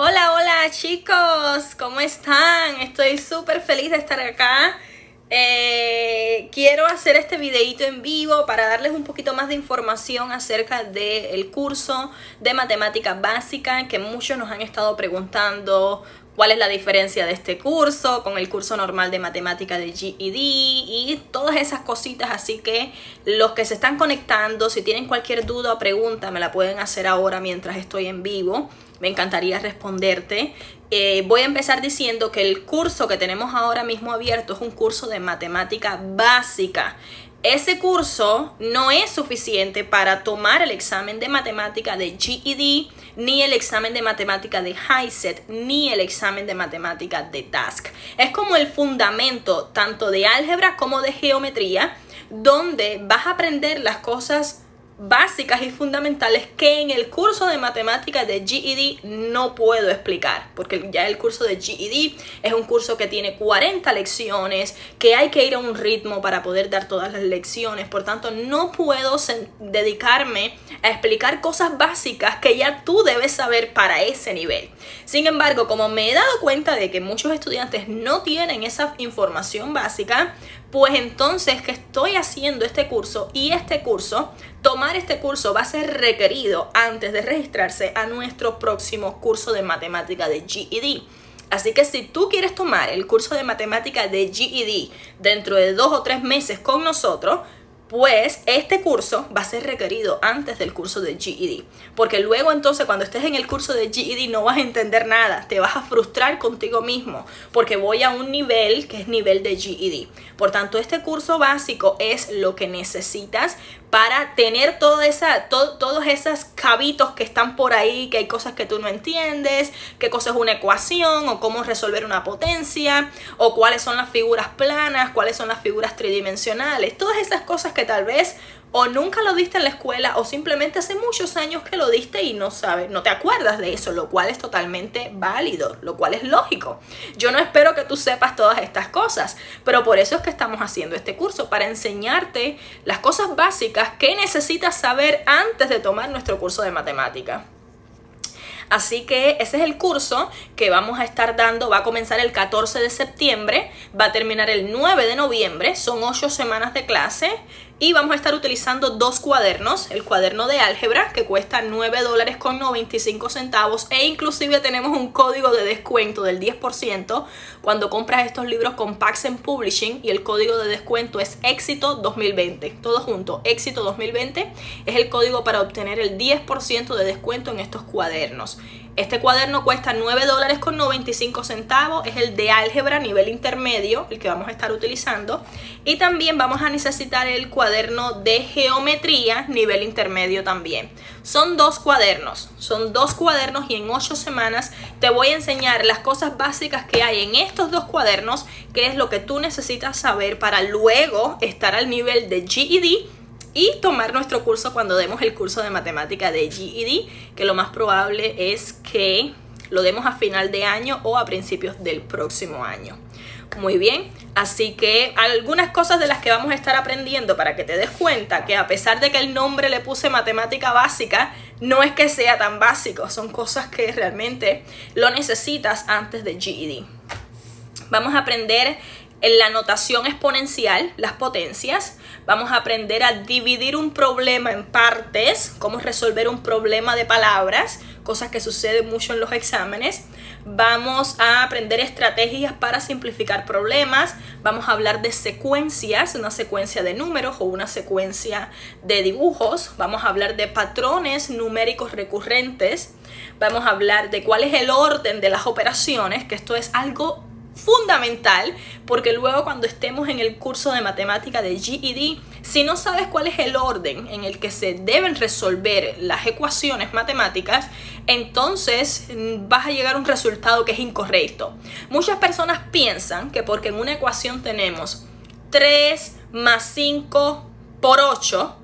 Hola, hola chicos, ¿cómo están? Estoy súper feliz de estar acá. Eh, quiero hacer este videito en vivo para darles un poquito más de información acerca del curso de matemática básica que muchos nos han estado preguntando cuál es la diferencia de este curso con el curso normal de matemática de GED y todas esas cositas. Así que los que se están conectando, si tienen cualquier duda o pregunta, me la pueden hacer ahora mientras estoy en vivo me encantaría responderte. Eh, voy a empezar diciendo que el curso que tenemos ahora mismo abierto es un curso de matemática básica. Ese curso no es suficiente para tomar el examen de matemática de GED, ni el examen de matemática de HiSET, ni el examen de matemática de TASC. Es como el fundamento tanto de álgebra como de geometría, donde vas a aprender las cosas básicas y fundamentales que en el curso de matemáticas de GED no puedo explicar, porque ya el curso de GED es un curso que tiene 40 lecciones, que hay que ir a un ritmo para poder dar todas las lecciones, por tanto no puedo dedicarme a explicar cosas básicas que ya tú debes saber para ese nivel. Sin embargo, como me he dado cuenta de que muchos estudiantes no tienen esa información básica, pues entonces que estoy haciendo este curso y este curso, tomar este curso va a ser requerido antes de registrarse a nuestro próximo curso de matemática de GED. Así que si tú quieres tomar el curso de matemática de GED dentro de dos o tres meses con nosotros, pues este curso va a ser requerido antes del curso de GED. Porque luego entonces cuando estés en el curso de GED no vas a entender nada, te vas a frustrar contigo mismo, porque voy a un nivel que es nivel de GED. Por tanto, este curso básico es lo que necesitas para tener toda esa, todos esos cabitos que están por ahí, que hay cosas que tú no entiendes, qué cosa es una ecuación o cómo resolver una potencia, o cuáles son las figuras planas, cuáles son las figuras tridimensionales, todas esas cosas que tal vez o nunca lo diste en la escuela o simplemente hace muchos años que lo diste y no sabes, no te acuerdas de eso, lo cual es totalmente válido, lo cual es lógico. Yo no espero que tú sepas todas estas cosas, pero por eso es que estamos haciendo este curso, para enseñarte las cosas básicas que necesitas saber antes de tomar nuestro curso de matemática. Así que ese es el curso que vamos a estar dando. Va a comenzar el 14 de septiembre, va a terminar el 9 de noviembre. Son ocho semanas de clase y vamos a estar utilizando dos cuadernos, el cuaderno de álgebra que cuesta 9 dólares con 95 centavos e inclusive tenemos un código de descuento del 10% cuando compras estos libros con Paxen Publishing y el código de descuento es éxito 2020, todo junto, éxito 2020 es el código para obtener el 10% de descuento en estos cuadernos. Este cuaderno cuesta 9 dólares con 95 centavos, es el de álgebra nivel intermedio, el que vamos a estar utilizando. Y también vamos a necesitar el cuaderno de geometría nivel intermedio también. Son dos cuadernos, son dos cuadernos y en 8 semanas te voy a enseñar las cosas básicas que hay en estos dos cuadernos, que es lo que tú necesitas saber para luego estar al nivel de GED y tomar nuestro curso cuando demos el curso de matemática de GED, que lo más probable es que lo demos a final de año o a principios del próximo año. Muy bien, así que algunas cosas de las que vamos a estar aprendiendo para que te des cuenta que a pesar de que el nombre le puse matemática básica, no es que sea tan básico, son cosas que realmente lo necesitas antes de GED. Vamos a aprender en la notación exponencial, las potencias. Vamos a aprender a dividir un problema en partes, cómo resolver un problema de palabras, cosas que suceden mucho en los exámenes. Vamos a aprender estrategias para simplificar problemas. Vamos a hablar de secuencias, una secuencia de números o una secuencia de dibujos. Vamos a hablar de patrones numéricos recurrentes. Vamos a hablar de cuál es el orden de las operaciones, que esto es algo fundamental porque luego cuando estemos en el curso de matemática de GED, si no sabes cuál es el orden en el que se deben resolver las ecuaciones matemáticas, entonces mm, vas a llegar a un resultado que es incorrecto. Muchas personas piensan que porque en una ecuación tenemos 3 más 5 por 8,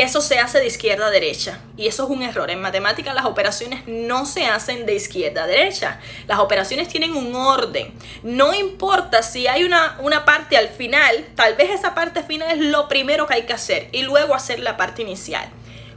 eso se hace de izquierda a derecha. Y eso es un error. En matemáticas las operaciones no se hacen de izquierda a derecha. Las operaciones tienen un orden. No importa si hay una, una parte al final, tal vez esa parte final es lo primero que hay que hacer y luego hacer la parte inicial.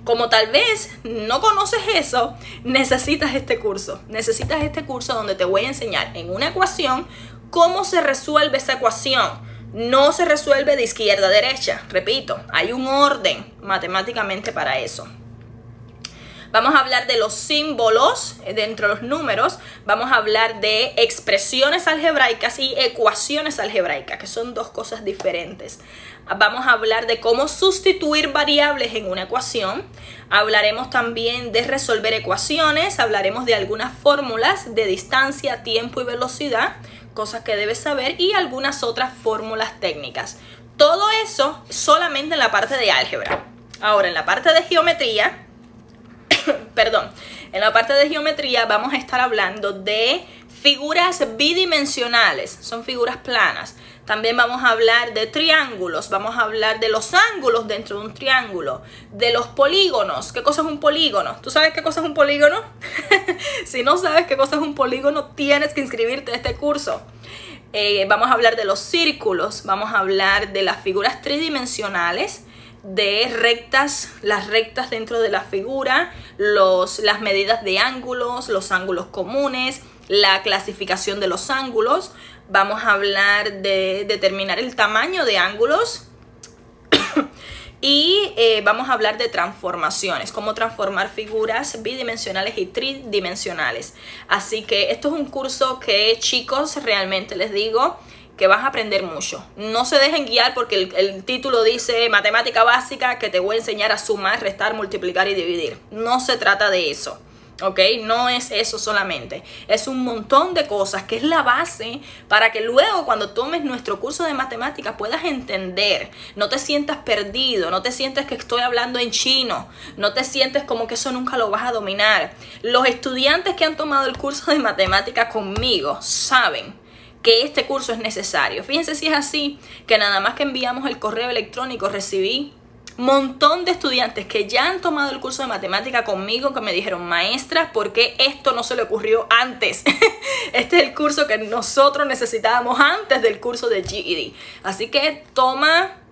Como tal vez no conoces eso, necesitas este curso. Necesitas este curso donde te voy a enseñar en una ecuación cómo se resuelve esa ecuación no se resuelve de izquierda a derecha. Repito, hay un orden matemáticamente para eso. Vamos a hablar de los símbolos dentro de los números. Vamos a hablar de expresiones algebraicas y ecuaciones algebraicas, que son dos cosas diferentes. Vamos a hablar de cómo sustituir variables en una ecuación. Hablaremos también de resolver ecuaciones. Hablaremos de algunas fórmulas de distancia, tiempo y velocidad cosas que debes saber y algunas otras fórmulas técnicas. Todo eso solamente en la parte de álgebra. Ahora, en la parte de geometría, perdón, en la parte de geometría vamos a estar hablando de figuras bidimensionales, son figuras planas. También vamos a hablar de triángulos, vamos a hablar de los ángulos dentro de un triángulo, de los polígonos. ¿Qué cosa es un polígono? ¿Tú sabes qué cosa es un polígono? si no sabes qué cosa es un polígono, tienes que inscribirte a este curso. Eh, vamos a hablar de los círculos, vamos a hablar de las figuras tridimensionales, de rectas, las rectas dentro de la figura, los, las medidas de ángulos, los ángulos comunes, la clasificación de los ángulos, vamos a hablar de determinar el tamaño de ángulos y eh, vamos a hablar de transformaciones, cómo transformar figuras bidimensionales y tridimensionales. Así que esto es un curso que chicos realmente les digo que vas a aprender mucho. No se dejen guiar porque el, el, título dice matemática básica que te voy a enseñar a sumar, restar, multiplicar y dividir. No se trata de eso. ¿Ok? No es eso solamente, es un montón de cosas que es la base para que luego cuando tomes nuestro curso de matemáticas puedas entender, no te sientas perdido, no te sientes que estoy hablando en chino, no te sientes como que eso nunca lo vas a dominar. Los estudiantes que han tomado el curso de matemáticas conmigo saben que este curso es necesario. Fíjense si es así, que nada más que enviamos el correo electrónico recibí montón de estudiantes que ya han tomado el curso de matemática conmigo que me dijeron, maestra, ¿por qué esto no se le ocurrió antes? este es el curso que nosotros necesitábamos antes del curso de GED. Así que toma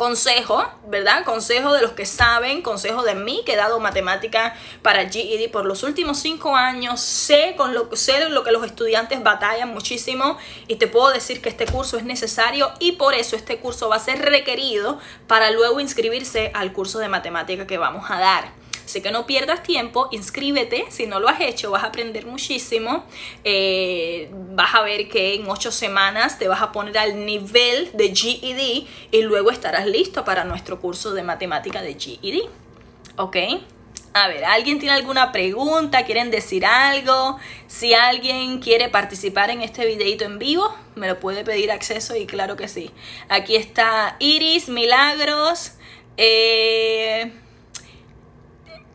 consejo, ¿verdad? Consejo de los que saben, consejo de mí que he dado matemática para GED por los últimos cinco años. Sé, con lo, sé lo que los estudiantes batallan muchísimo y te puedo decir que este curso es necesario y por eso este curso va a ser requerido para luego inscribirse al curso de matemática que vamos a dar. Así que no pierdas tiempo, inscríbete. Si no lo has hecho, vas a aprender muchísimo. Eh, vas a ver que en ocho semanas te vas a poner al nivel de GED y luego estarás listo para nuestro curso de matemática de GED. ¿Ok? A ver, ¿alguien tiene alguna pregunta? ¿Quieren decir algo? Si alguien quiere participar en este videito en vivo, me lo puede pedir acceso y claro que sí. Aquí está Iris Milagros. Eh,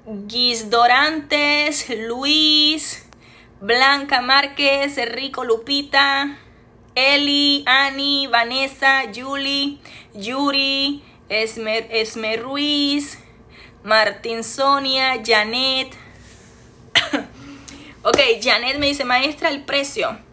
Dorantes, Luis, Blanca Márquez, Enrico Lupita, Eli, Ani, Vanessa, Julie, Yuri, Esmer, Esmer Ruiz, Martín Sonia, Janet. ok, Janet me dice, maestra, el precio.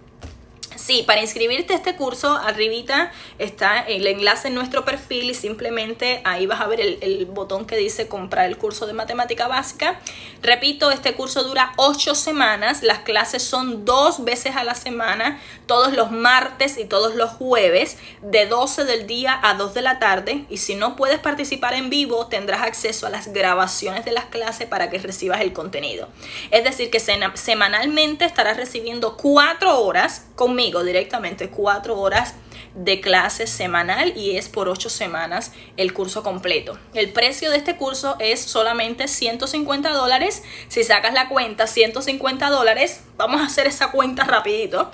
Sí, para inscribirte a este curso, arribita está el enlace en nuestro perfil y simplemente ahí vas a ver el, botón que dice comprar el curso de matemática básica. Repito, este curso dura ocho semanas, las clases son dos veces a la semana, todos los martes y todos los jueves, de 12 del día a 2 de la tarde. Y si no puedes participar en vivo, tendrás acceso a las grabaciones de las clases para que recibas el contenido. Es decir, que semanalmente estarás recibiendo cuatro horas conmigo directamente cuatro horas de clase semanal y es por ocho semanas el curso completo. El precio de este curso es solamente 150 dólares. Si sacas la cuenta 150 dólares, vamos a hacer esa cuenta rapidito.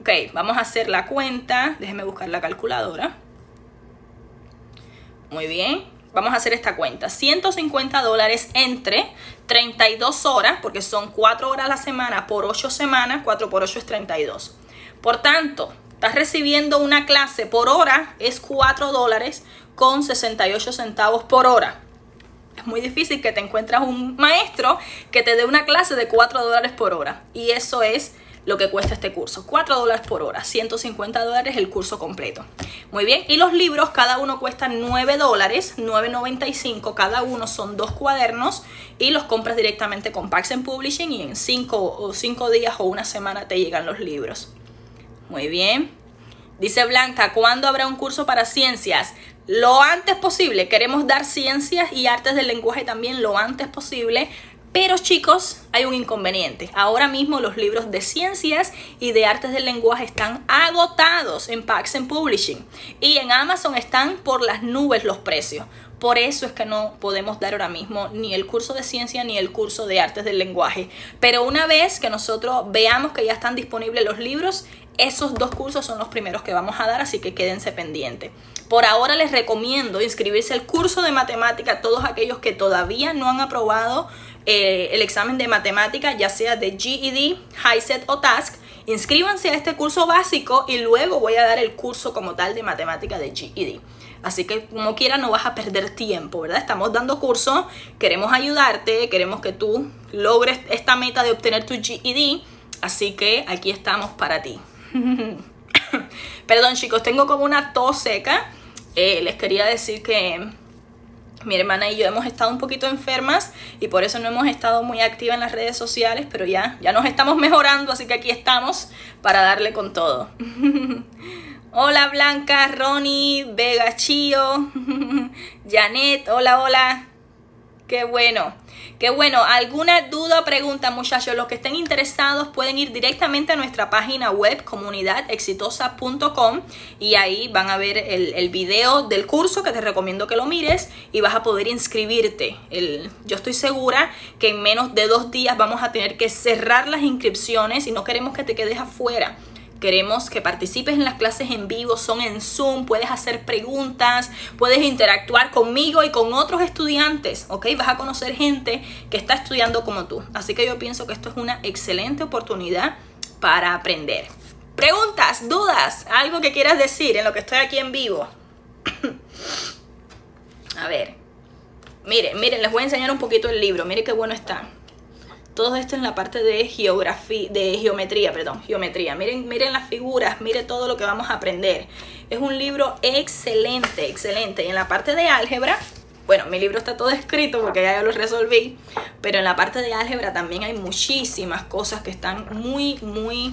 Ok, vamos a hacer la cuenta. Déjeme buscar la calculadora. Muy bien. Vamos a hacer esta cuenta. 150 dólares entre 32 horas, porque son 4 horas a la semana por 8 semanas. 4 por 8 es 32. Por tanto, estás recibiendo una clase por hora, es 4 dólares con 68 centavos por hora. Es muy difícil que te encuentres un maestro que te dé una clase de 4 dólares por hora. Y eso es lo que cuesta este curso. 4 dólares por hora, 150 dólares el curso completo. Muy bien, y los libros cada uno cuesta 9 dólares, 9.95 cada uno, son dos cuadernos y los compras directamente con Pax Publishing y en 5 o 5 días o una semana te llegan los libros. Muy bien. Dice Blanca, ¿cuándo habrá un curso para ciencias? Lo antes posible. Queremos dar ciencias y artes del lenguaje también lo antes posible pero chicos, hay un inconveniente. Ahora mismo los libros de ciencias y de artes del lenguaje están agotados en Pax Publishing y en Amazon están por las nubes los precios. Por eso es que no podemos dar ahora mismo ni el curso de ciencia ni el curso de artes del lenguaje. Pero una vez que nosotros veamos que ya están disponibles los libros, esos dos cursos son los primeros que vamos a dar, así que quédense pendientes. Por ahora les recomiendo inscribirse al curso de matemática a todos aquellos que todavía no han aprobado eh, el examen de matemática, ya sea de GED, HiSET o TASC. Inscríbanse a este curso básico y luego voy a dar el curso como tal de matemática de GED. Así que como quiera no vas a perder tiempo, ¿verdad? Estamos dando curso, queremos ayudarte, queremos que tú logres esta meta de obtener tu GED. Así que aquí estamos para ti. Perdón chicos, tengo como una tos seca. Eh, les quería decir que mi hermana y yo hemos estado un poquito enfermas y por eso no hemos estado muy activas en las redes sociales, pero ya, ya nos estamos mejorando, así que aquí estamos para darle con todo. hola Blanca, Ronnie, Vega Chío, Janet, hola, hola. Qué bueno. Qué bueno. ¿Alguna duda o pregunta, muchachos? Los que estén interesados pueden ir directamente a nuestra página web comunidadexitosa.com y ahí van a ver el, video del curso que te recomiendo que lo mires y vas a poder inscribirte. Yo estoy segura que en menos de dos días vamos a tener que cerrar las inscripciones y no queremos que te quedes afuera. Queremos que participes en las clases en vivo, son en Zoom, puedes hacer preguntas, puedes interactuar conmigo y con otros estudiantes, ¿ok? Vas a conocer gente que está estudiando como tú. Así que yo pienso que esto es una excelente oportunidad para aprender. Preguntas, dudas, algo que quieras decir en lo que estoy aquí en vivo. a ver. Miren, miren, les voy a enseñar un poquito el libro. Miren qué bueno está. Todo esto en la parte de geografía, de geometría, perdón, geometría. Miren, miren las figuras, miren todo lo que vamos a aprender. Es un libro excelente, excelente. Y en la parte de álgebra, bueno, mi libro está todo escrito porque ya lo resolví, pero en la parte de álgebra también hay muchísimas cosas que están muy, muy,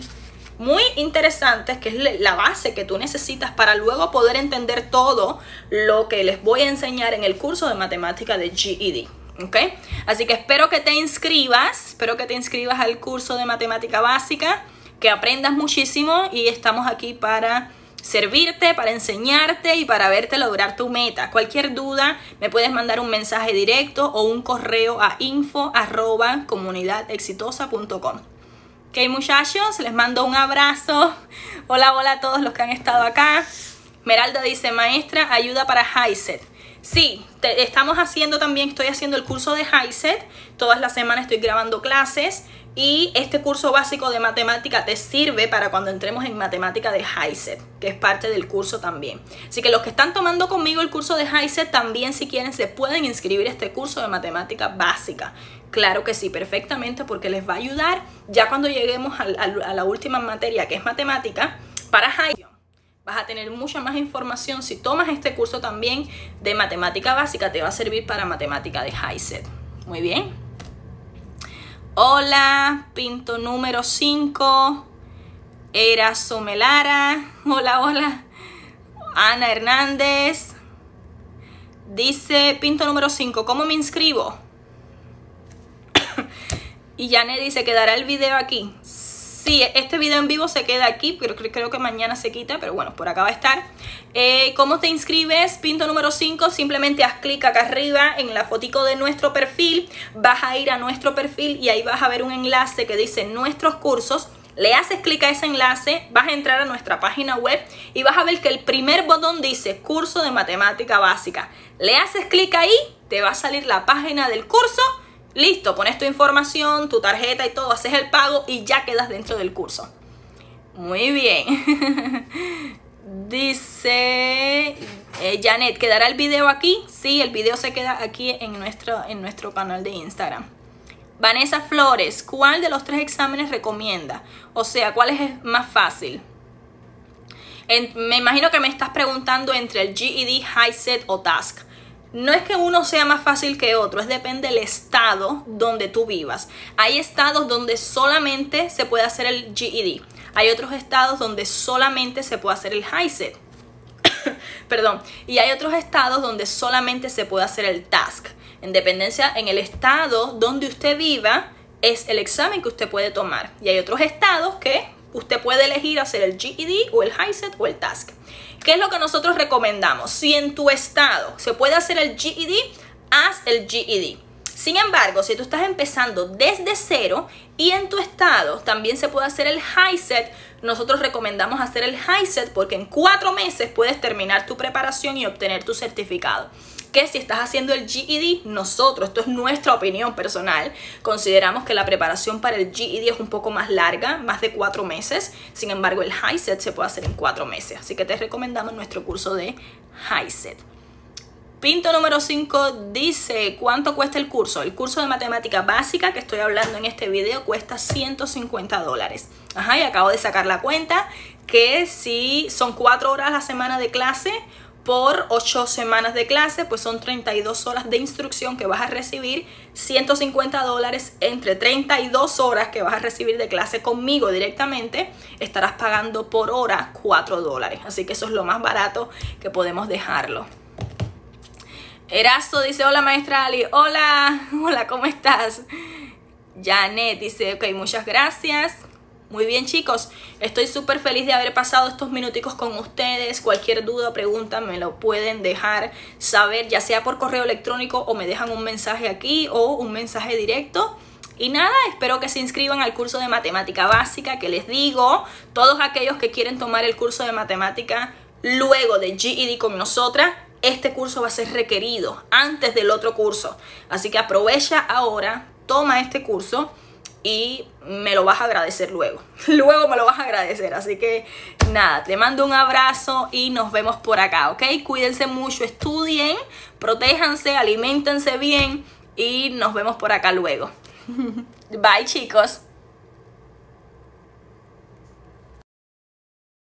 muy interesantes, que es la base que tú necesitas para luego poder entender todo lo que les voy a enseñar en el curso de matemática de GED. ¿Ok? Así que espero que te inscribas, espero que te inscribas al curso de matemática básica, que aprendas muchísimo y estamos aquí para servirte, para enseñarte y para verte lograr tu meta. Cualquier duda me puedes mandar un mensaje directo o un correo a info arroba comunidadexitosa.com. Ok muchachos, les mando un abrazo. Hola, hola a todos los que han estado acá. Meralda dice, maestra, ayuda para HiSet. Sí, estamos haciendo también, estoy haciendo el curso de HiSet. Todas las semanas estoy grabando clases. Y este curso básico de matemática te sirve para cuando entremos en matemática de HiSet, que es parte del curso también. Así que los que están tomando conmigo el curso de HiSet también si quieren se pueden inscribir a este curso de matemática básica. Claro que sí, perfectamente porque les va a ayudar ya cuando lleguemos a, a la última materia que es matemática para HiSet vas a tener mucha más información. Si tomas este curso también de matemática básica, te va a servir para matemática de HiSet. Muy bien. Hola, pinto número 5. Era Somelara. Hola, hola. Ana Hernández. Dice pinto número 5. ¿Cómo me inscribo? y Janet dice, quedará el video aquí. Sí, este video en vivo se queda aquí, pero creo que mañana se quita, pero bueno, por acá va a estar. Eh, ¿Cómo te inscribes? Pinto número 5, simplemente haz clic acá arriba en la fotico de nuestro perfil, vas a ir a nuestro perfil y ahí vas a ver un enlace que dice nuestros cursos. Le haces clic a ese enlace, vas a entrar a nuestra página web y vas a ver que el primer botón dice curso de matemática básica. Le haces clic ahí, te va a salir la página del curso Listo, pones tu información, tu tarjeta y todo, haces el pago y ya quedas dentro del curso. Muy bien. Dice eh, Janet, ¿quedará el video aquí? Sí, el video se queda aquí en nuestro, en nuestro canal de Instagram. Vanessa Flores, ¿cuál de los tres exámenes recomienda? O sea, ¿cuál es más fácil? me imagino que me estás preguntando entre el GED, HiSET o TASC. No es que uno sea más fácil que otro, es depende del estado donde tú vivas. Hay estados donde solamente se puede hacer el GED. Hay otros estados donde solamente se puede hacer el HiSET. Perdón. Y hay otros estados donde solamente se puede hacer el TASC. En dependencia en el estado donde usted viva, es el examen que usted puede tomar. Y hay otros estados que Usted puede elegir hacer el GED o el HiSET o el TASC. ¿Qué es lo que nosotros recomendamos? Si en tu estado se puede hacer el GED, haz el GED. Sin embargo, si tú estás empezando desde cero y en tu estado también se puede hacer el HiSET, nosotros recomendamos hacer el HiSET porque en cuatro meses puedes terminar tu preparación y obtener tu certificado que si estás haciendo el GED, nosotros, esto es nuestra opinión personal, consideramos que la preparación para el GED es un poco más larga, más de cuatro meses. Sin embargo, el HiSET se puede hacer en cuatro meses. Así que te recomendamos nuestro curso de HiSET. Pinto número 5 dice, ¿cuánto cuesta el curso? El curso de matemática básica que estoy hablando en este video cuesta 150 dólares. Ajá, y acabo de sacar la cuenta que si son cuatro horas a la semana de clase, por 8 semanas de clase, pues son 32 horas de instrucción que vas a recibir, 150 dólares entre 32 horas que vas a recibir de clase conmigo directamente, estarás pagando por hora 4 dólares. Así que eso es lo más barato que podemos dejarlo. Erasto dice, hola maestra Ali, hola, hola, ¿cómo estás? Janet dice, ok, muchas gracias. Muy bien chicos, estoy súper feliz de haber pasado estos minuticos con ustedes. Cualquier duda o pregunta me lo pueden dejar saber, ya sea por correo electrónico o me dejan un mensaje aquí o un mensaje directo. Y nada, espero que se inscriban al curso de matemática básica que les digo. Todos aquellos que quieren tomar el curso de matemática luego de GED con nosotras, este curso va a ser requerido antes del otro curso. Así que aprovecha ahora, toma este curso y me lo vas a agradecer luego. Luego me lo vas a agradecer. Así que nada, te mando un abrazo y nos vemos por acá, ¿ok? Cuídense mucho, estudien, protéjanse, alimentense bien y nos vemos por acá luego. Bye chicos.